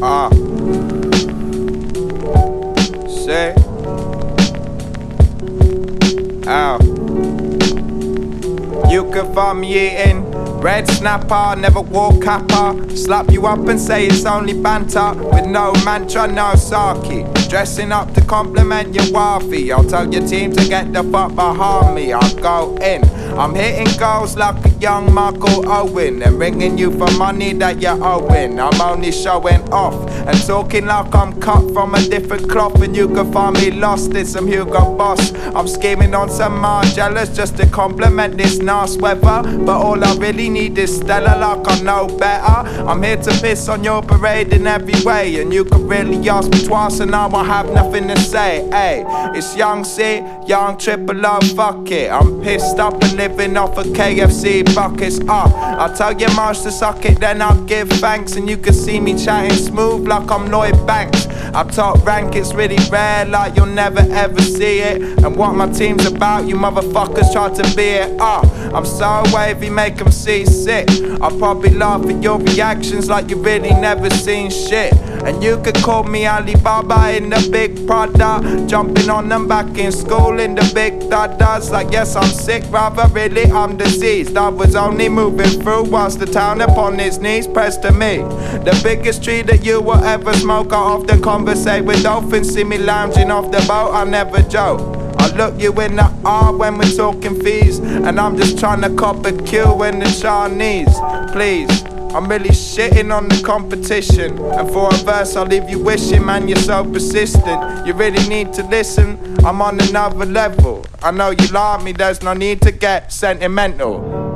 Ah. Say. Ow. You can find me eating red snapper, never wore kappa. Slap you up and say it's only banter with no mantra, no sake. Dressing up to compliment your wifey. I'll tell your team to get the fuck behind me. I'll go in. I'm hitting goals like a young Michael Owen and ringing you for money that you're owing. I'm only showing off and talking like I'm cut from a different cloth. And you can find me lost in some Hugo Boss. I'm scheming on some Margielas just to compliment this nice weather. But all I really need this Stella like I know better. I'm here to piss on your parade in every way. And you can really ask me twice and I won't have nothing to say. Hey, it's Young C, Young Triple O, fuck it. I'm pissed up and living off of KFC buckets. Ah, uh, I'll tell your marsh to suck it, then I'll give thanks. And you can see me chatting smooth like I'm Lloyd Banks. I'm top rank, it's really rare, like you'll never ever see it. And what my team's about, you motherfuckers try to be it. Ah, I'm so wavy, make them see sick. I'll probably laugh at your reactions like you really never seen shit. And you could call me Alibaba in the big Prada. Jumping on them back in school in the big dadas. Like, yes, I'm sick, rather, really, I'm diseased. I was only moving through whilst the town upon its knees pressed to me. The biggest tree that you will ever smoke. I often conversate with dolphins. See me lounging off the boat, I never joke. I look you in the eye when we're talking fees. And I'm just trying to cop a kill in the Chinese. Please. I'm really shitting on the competition. And for a verse, I'll leave you wishing, man, you're so persistent. You really need to listen, I'm on another level. I know you love me, there's no need to get sentimental.